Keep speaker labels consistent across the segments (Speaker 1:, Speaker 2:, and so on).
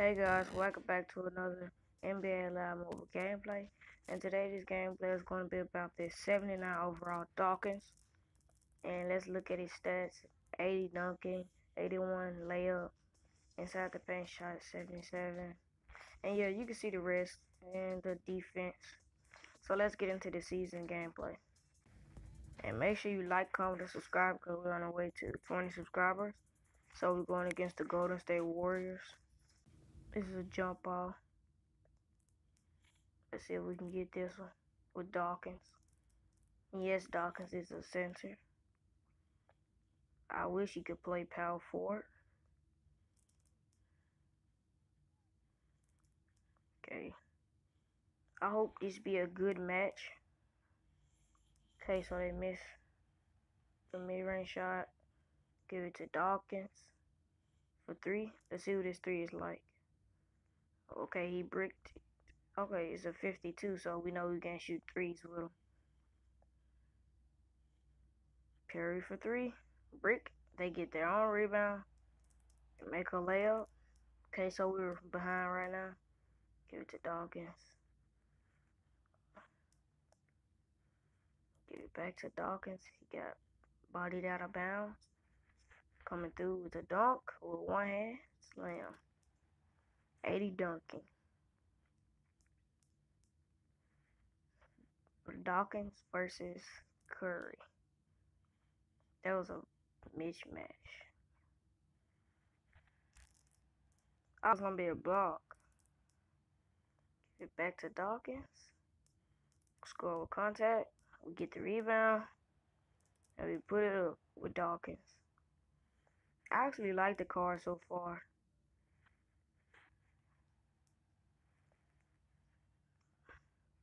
Speaker 1: Hey guys, welcome back to another NBA Live mobile gameplay. And today this gameplay is going to be about this 79 overall Dawkins. And let's look at his stats. 80 dunking, 81 layup, inside the paint shot 77. And yeah, you can see the rest and the defense. So let's get into the season gameplay. And make sure you like, comment, and subscribe because we're on our way to 20 subscribers. So we're going against the Golden State Warriors. This is a jump ball. Let's see if we can get this one with Dawkins. Yes, Dawkins is a center. I wish he could play power forward. Okay. I hope this be a good match. Okay, so they miss the mid-range shot. Give it to Dawkins for three. Let's see what this three is like. Okay, he bricked. Okay, it's a 52, so we know we can shoot threes with him. Curry for three. Brick. They get their own rebound. Make a layup. Okay, so we're behind right now. Give it to Dawkins. Give it back to Dawkins. He got bodied out of bounds. Coming through with a dunk with one hand. Slam. 80 dunking. Dawkins versus Curry. That was a mismatch. I was gonna be a block. Give it back to Dawkins. Score with contact. We get the rebound. And we put it up with Dawkins. I actually like the card so far.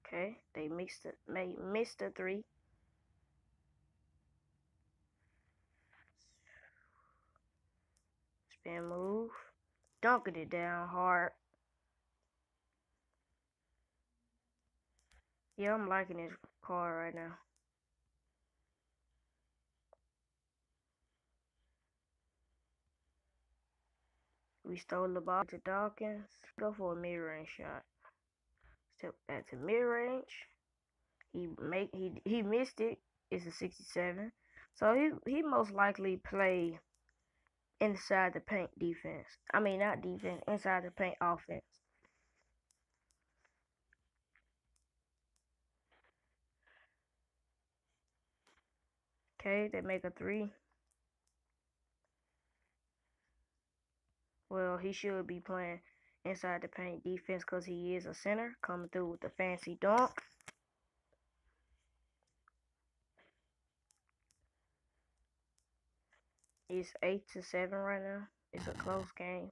Speaker 1: Okay, they mixed it, made missed the three. Spin move, dunking it down hard. Yeah, I'm liking this car right now. We stole the ball to Dawkins. Go for a mid-range shot. Step back to mid range. He make he he missed it. It's a 67. So he he most likely play inside the paint defense. I mean not defense, inside the paint offense. Okay, they make a three. Well, he should be playing inside the paint defense because he is a center coming through with the fancy dunk. It's 8 to 7 right now. It's a close game.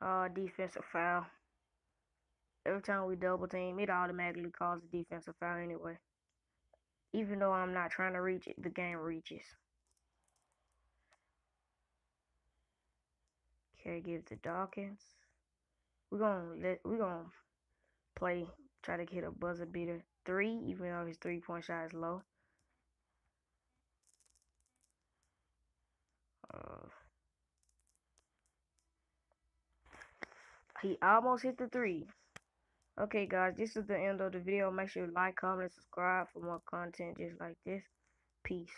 Speaker 1: Uh, defensive foul. Every time we double team, it automatically calls a defensive foul anyway. Even though I'm not trying to reach it, the game reaches. Okay, give to Dawkins. We're gonna let we're gonna play try to get a buzzer beater three, even though his three point shot is low. Uh, he almost hit the three. Okay, guys, this is the end of the video. Make sure you like, comment, and subscribe for more content just like this. Peace.